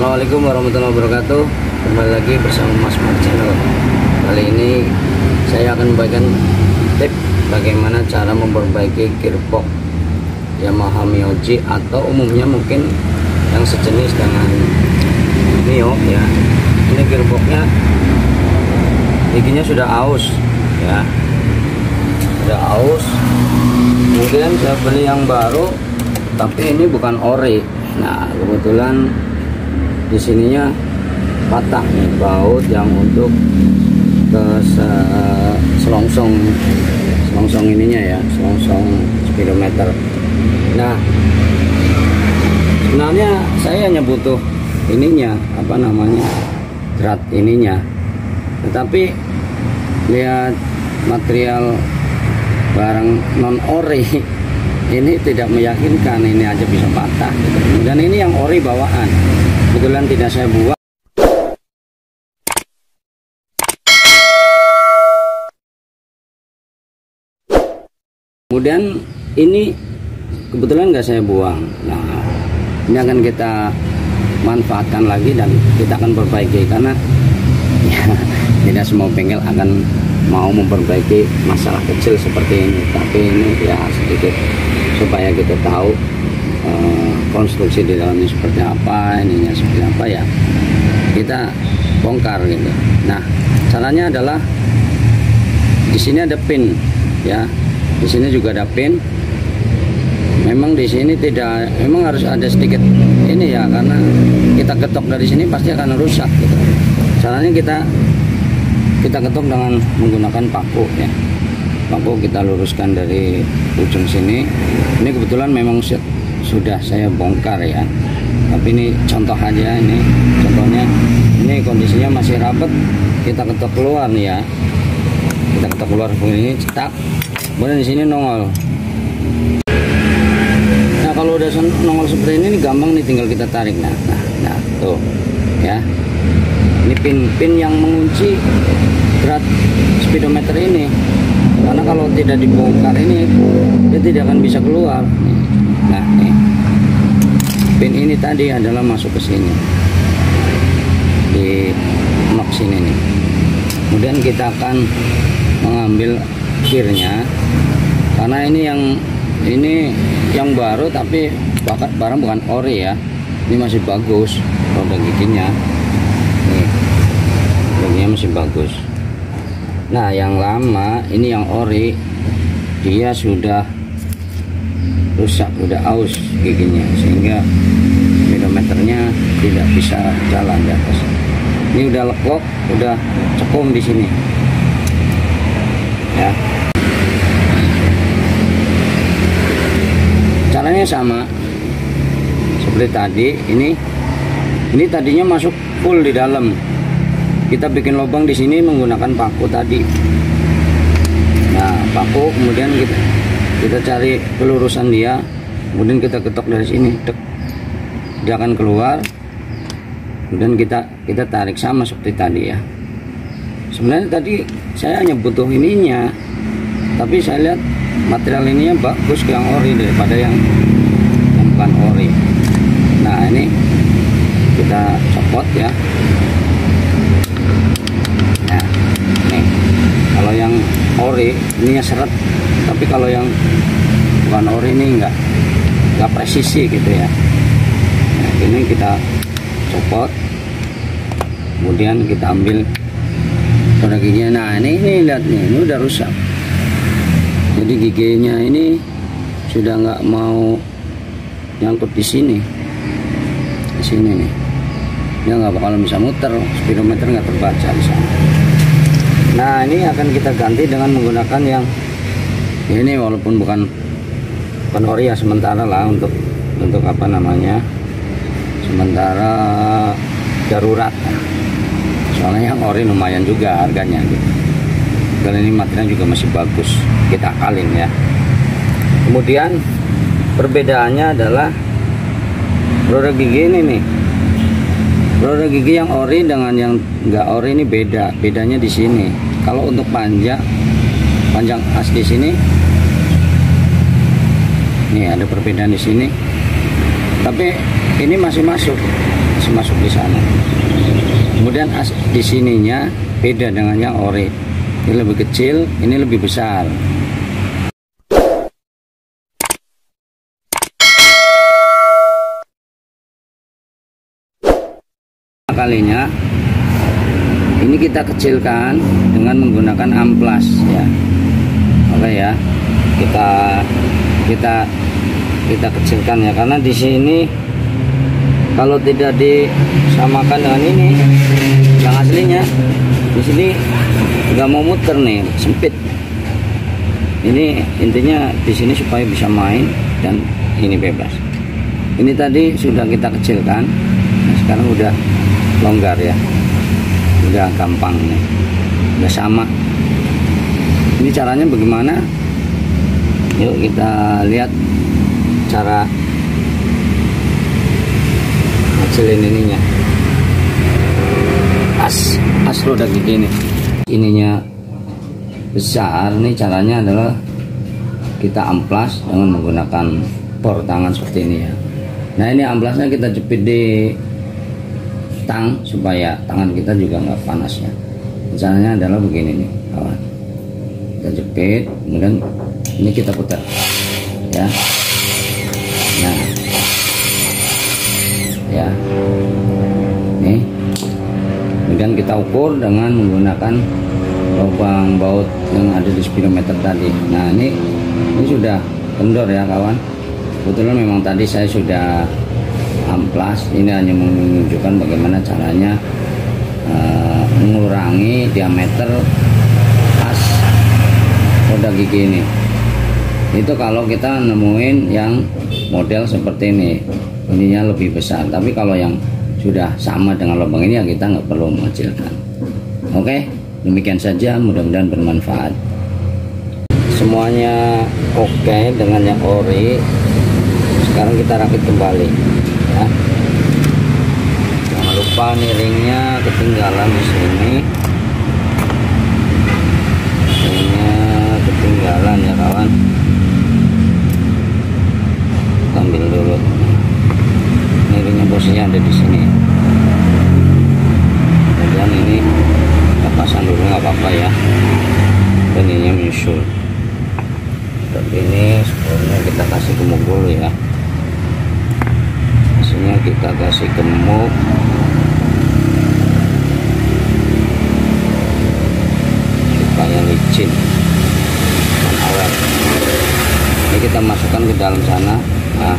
Assalamualaikum warahmatullahi wabarakatuh. Kembali lagi bersama Mas Mar Channel. Kali ini saya akan membagikan tip Bagaimana cara memperbaiki gearbox Yamaha Mioji Atau umumnya mungkin yang sejenis dengan Mio ya. Ini gearboxnya Giginya sudah aus ya. Sudah aus. Kemudian saya beli yang baru Tapi ini bukan ori. Nah kebetulan di sininya patah nih baut yang untuk ke selongsong selongsong ininya ya selongsong speedometer. Nah sebenarnya saya hanya butuh ininya apa namanya drat ininya. Tetapi lihat material barang non ori ini tidak meyakinkan ini aja bisa patah gitu. dan ini yang ori bawaan kebetulan tidak saya buat. Kemudian ini kebetulan nggak saya buang. Nah ini akan kita manfaatkan lagi dan kita akan perbaiki karena ya, tidak semua bengkel akan mau memperbaiki masalah kecil seperti ini. Tapi ini ya sedikit supaya kita tahu konstruksi di dalamnya seperti apa ininya seperti apa ya. Kita bongkar gitu. Nah caranya adalah di sini ada pin ya. Di sini juga ada pin. Memang di sini tidak memang harus ada sedikit ini ya karena kita ketok dari sini pasti akan rusak gitu. Caranya kita kita ketok dengan menggunakan paku ya. Paku kita luruskan dari ujung sini. Ini kebetulan memang sudah saya bongkar ya. Tapi ini contoh aja ini. Contohnya ini kondisinya masih rapat kita ketok keluar nih ya. Kita ketok keluar ini cetak. Kemudian di sini nongol. Nah kalau udah nongol seperti ini, ini gampang nih tinggal kita tarik. Nah nah, nah tuh ya. Ini pin-pin yang mengunci berat speedometer ini. Karena kalau tidak dibongkar ini dia tidak akan bisa keluar pin ini tadi adalah masuk ke sini. Di nok sini nih. Kemudian kita akan mengambil gearnya. Karena ini yang ini yang baru tapi barang bukan ori ya. Ini masih bagus roda giginya giginya masih bagus. Nah yang lama ini yang ori. Dia sudah rusak udah aus giginya sehingga speedometernya tidak bisa jalan di atas. Ini udah lekok udah cekum di sini. Ya. Caranya sama. Seperti tadi ini ini tadinya masuk full di dalam. Kita bikin lubang di sini menggunakan paku tadi. Nah paku kemudian kita kita cari pelurusan dia kemudian kita ketok dari sini Dek. dia akan keluar kemudian kita kita tarik sama seperti tadi ya. Sebenarnya tadi saya hanya butuh ininya tapi saya lihat material ininya bagus yang ori daripada yang, yang bukan ori. Nah ini kita copot ya. Kalau yang ori ininya seret. Tapi kalau yang bukan ori ini enggak enggak presisi gitu ya. Nah, ini kita copot. Kemudian kita ambil giginya nah ini ini lihat nih ini udah rusak. Jadi giginya ini sudah nggak mau nyangkut di sini. Di sini nih. Dia nggak bakal bisa muter speedometer nggak terbaca di sana nah ini akan kita ganti dengan menggunakan yang ini walaupun bukan bukan ori ya sementara lah untuk untuk apa namanya sementara darurat. Soalnya yang ori lumayan juga harganya gitu. Dan ini material juga masih bagus kita akalin ya. Kemudian perbedaannya adalah roda gigi ini nih roda gigi yang ori dengan yang enggak ori ini beda. Bedanya di sini. Kalau untuk panjang panjang as di sini nih ada perbedaan di sini. Tapi ini masih masuk masih masuk di sana. Kemudian as, di sininya beda dengan yang ori. Ini lebih kecil ini lebih besar kalinya ini kita kecilkan dengan menggunakan amplas ya. Oke ya? Kita kita kita kecilkan ya. Karena di sini kalau tidak disamakan dengan ini yang aslinya di sini nggak mau muter nih sempit. Ini intinya di sini supaya bisa main dan ini bebas. Ini tadi sudah kita kecilkan nah, sekarang udah longgar ya. Udah gampang nih udah sama. Ini caranya bagaimana? Yuk kita lihat cara hasilin ininya. As as roda gigi ini. Ininya besar. Nih caranya adalah kita amplas dengan menggunakan por tangan seperti ini ya. Nah ini amplasnya kita jepit di tang supaya tangan kita juga nggak panas ya. Caranya adalah begini nih kawan. Kita jepit kemudian ini kita putar ya. Nah. Ya. Nih. Kemudian kita ukur dengan menggunakan lubang baut yang ada di speedometer tadi. Nah ini ini sudah kendor ya kawan. Kebetulan memang tadi saya sudah amplas ini hanya menunjukkan bagaimana caranya uh, mengurangi diameter as roda gigi ini. Itu kalau kita nemuin yang model seperti ini ininya lebih besar. Tapi kalau yang sudah sama dengan lubang ini ya kita nggak perlu mengecilkan. Oke demikian saja mudah-mudahan bermanfaat. Semuanya oke dengan yang ori. Sekarang kita rakit kembali lupa nih ketinggalan di sini. Ringnya ketinggalan ya kawan. Ambil dulu. Nih posisinya ada di sini. Kemudian ini kita pasang dulu nggak apa-apa ya. Dan ini menyusul. Tapi ini sebelumnya kita kasih gemuk dulu ya. Hasilnya kita kasih gemuk supaya licin. Dan awet ini kita masukkan ke dalam sana. Nah.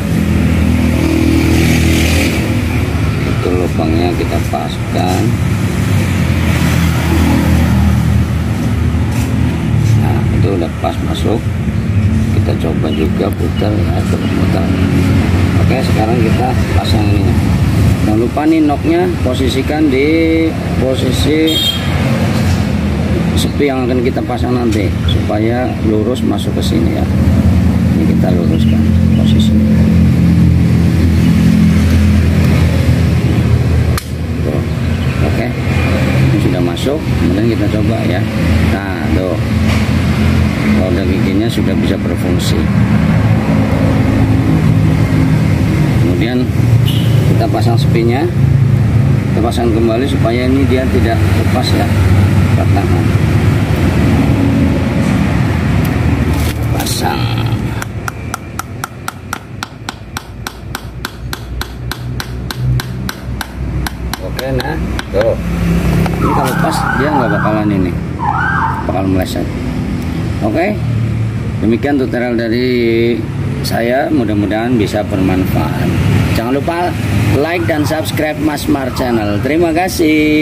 Itu lubangnya kita paskan nah itu udah pas masuk. Kita coba juga putar ya putar. Oke sekarang kita pasang ini. Jangan lupa nih noknya posisikan di posisi sepi yang akan kita pasang nanti supaya lurus masuk ke sini ya. Ini kita luruskan posisi. Oke ini sudah masuk kemudian kita coba ya. Nah tuh. Roda giginya sudah bisa berfungsi. Kemudian kita pasang sepinya kita pasang kembali supaya ini dia tidak lepas ya tangan pasang oke nah tuh ini kalau pas dia nggak bakalan ini bakal meleset Oke, demikian tutorial dari saya. Mudah-mudahan bisa bermanfaat. Jangan lupa like dan subscribe Mas Mar Channel. Terima kasih.